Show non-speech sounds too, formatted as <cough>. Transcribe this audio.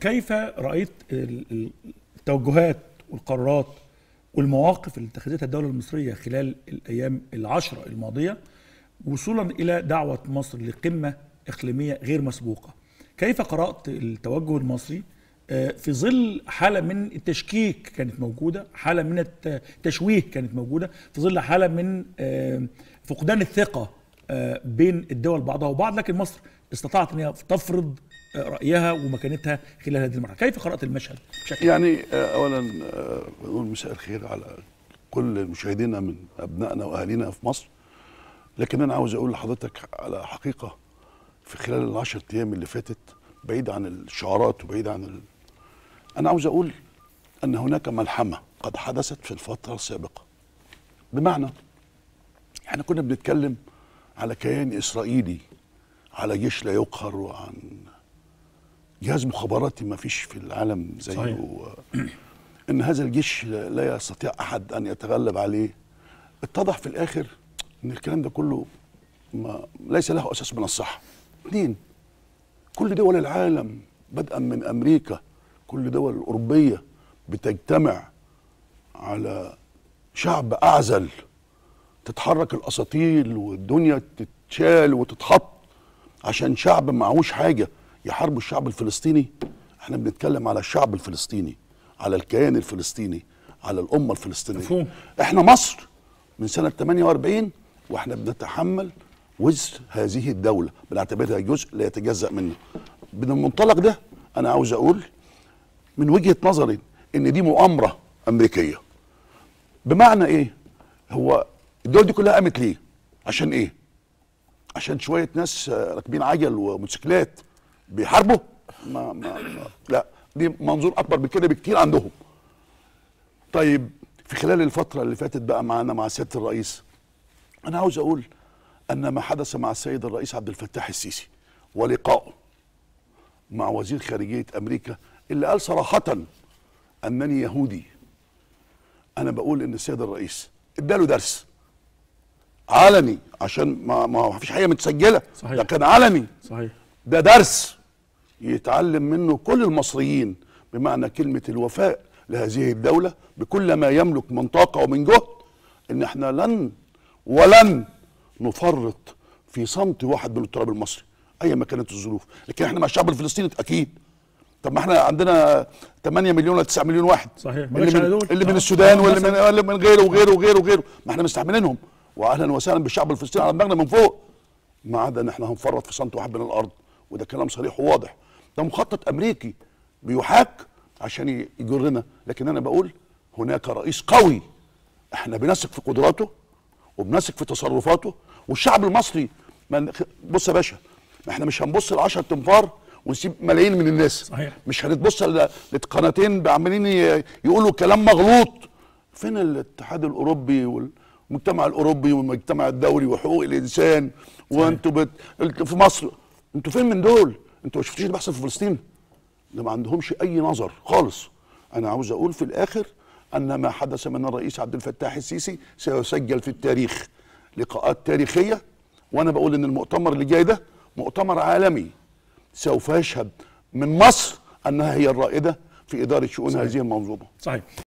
كيف رأيت ال- ال- التوجهات والقرارات والمواقف اللي اتخذتها الدولة المصرية خلال الأيام العشرة الماضية وصولا إلى دعوة مصر لقمة إقليمية غير مسبوقة؟ كيف قرأت التوجه المصري؟ آه، في ظل حالة من التشكيك كانت موجودة حالة من التشويه كانت موجودة في ظل حالة من آه، فقدان الثقة آه، بين الدول بعضها وبعض لكن مصر استطاعت هي تفرض رأيها ومكانتها خلال هذه المرحلة. كيف قرأت المشهد بشكل يعني آه، اولا آه، بنقول مساء الخير على كل مشاهدينا من أبنائنا وأهالينا في مصر. لكن أنا عاوز أقول لحضرتك على حقيقة. في خلال العشر أيام اللي فاتت بعيد عن الشعارات وبعيد عن ال... أنا عاوز أقول أن هناك ملحمة قد حدثت في الفترة السابقة. بمعنى إحنا كنا بنتكلم على كيان إسرائيلي على جيش لا يقهر وعن جهاز مخابراتي ما فيش في العالم زيه. صحيح. <clears throat> إن هذا الجيش لا يستطيع أحد أن يتغلب عليه. اتضح في الآخر إن الكلام ده كله ما ليس له أساس من الصحه اثنين كل دول العالم بدءا من أمريكا كل دول الأوروبية بتجتمع على شعب أعزل. تتحرك الاساطيل والدنيا تتشال وتتحط عشان شعب معهوش حاجة. يحاربوا الشعب الفلسطيني. إحنا بنتكلم على الشعب الفلسطيني على الكيان الفلسطيني على الأمة الفلسطينية. مفهوم. إحنا مصر من سنة 48 وإحنا بنتحمل وزر هذه الدولة بنعتبرها جزء لا يتجزأ منه. من المنطلق ده أنا عاوز أقول من وجهة نظري إن دي مؤامرة أمريكية. بمعنى إيه؟ هو الدول دي كلها قامت ليه؟ عشان إيه؟ عشان شوية ناس آه، راكبين عجل وموتوسيكلات. بيحاربوا؟ ما, ما, ما لا دي منظور أكبر من كده بكتير عندهم. طيب في خلال الفترة اللي فاتت بقى معانا مع سيادة الرئيس أنا عاوز أقول أن ما حدث مع السيد الرئيس عبد الفتاح السيسي ولقائه مع وزير خارجية أمريكا اللي قال صراحة أنني يهودي. أنا بقول إن السيد الرئيس إداله درس. علني عشان ما ما فيش حاجة متسجلة. صحيح. ده كان علني. صحيح. ده درس. يتعلم منه كل المصريين بمعنى كلمة الوفاء لهذه الدولة بكل ما يملك من طاقة ومن جهد إن إحنا لن ولن نفرط في صمت واحد من التراب المصري ايا ما كانت الظروف لكن إحنا مع الشعب الفلسطيني أكيد طب ما إحنا عندنا 8 مليون ولا 9 مليون واحد صحيح. اللي من. اللي من آه. السودان واللي من. واللي من غيره وغيره وغيره وغيره ما إحنا مستحملينهم واهلا وسهلا بالشعب الفلسطيني على دماغنا من فوق ما عدا إن إحنا هنفرط في صمت واحد من الأرض وده كلام صريح وواضح ده مخطط أمريكي بيحاك عشان يجرنا لكن أنا بقول هناك رئيس قوي. إحنا بنثق في قدراته وبنثق في تصرفاته. والشعب المصري بص يا باشا إحنا مش هنبص ل 10 تنفار ونسيب ملايين من الناس. صحيح. مش هنتبص لقناتين عمالين يقولوا كلام مغلوط. فين الاتحاد الأوروبي والمجتمع الأوروبي والمجتمع الدولي وحقوق الإنسان؟ وأنتوا بت... في مصر. أنتوا فين من دول؟ أنتوا ما شفتوش اللي بيحصل في فلسطين؟ ده ما عندهمش أي نظر خالص. أنا عاوز أقول في الآخر أن ما حدث من الرئيس عبد الفتاح السيسي سيسجل في التاريخ لقاءات تاريخية وأنا بقول إن المؤتمر اللي جاي ده مؤتمر عالمي. سوف يشهد من مصر أنها هي الرائدة في إدارة شؤون هذه المنظومة. صحيح.